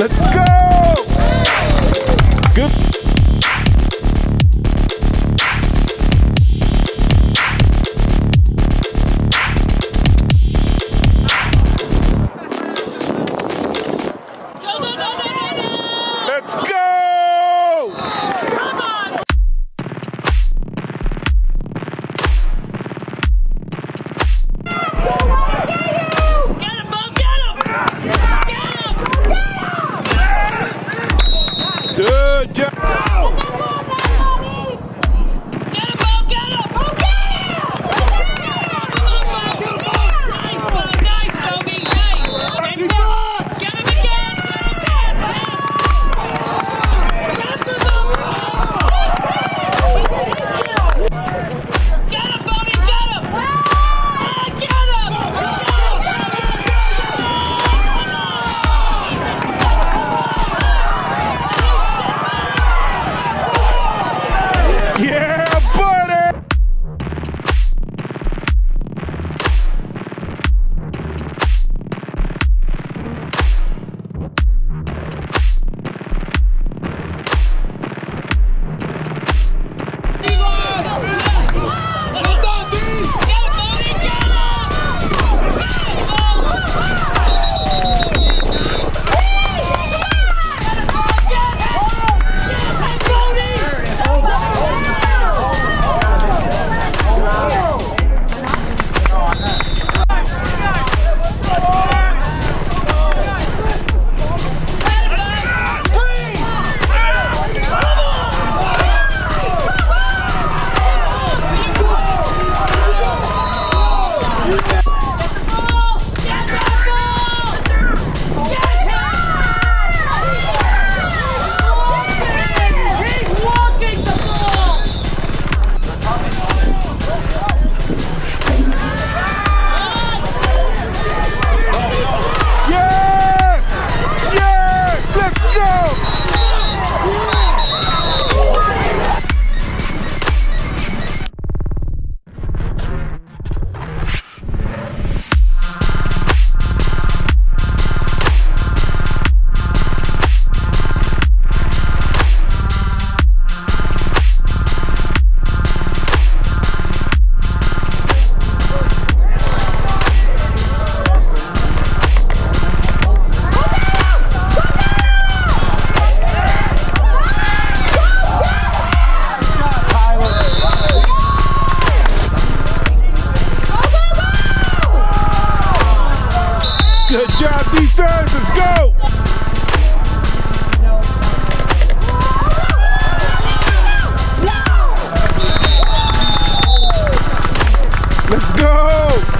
Let's go. Good job, defense. Let's go. Let's go!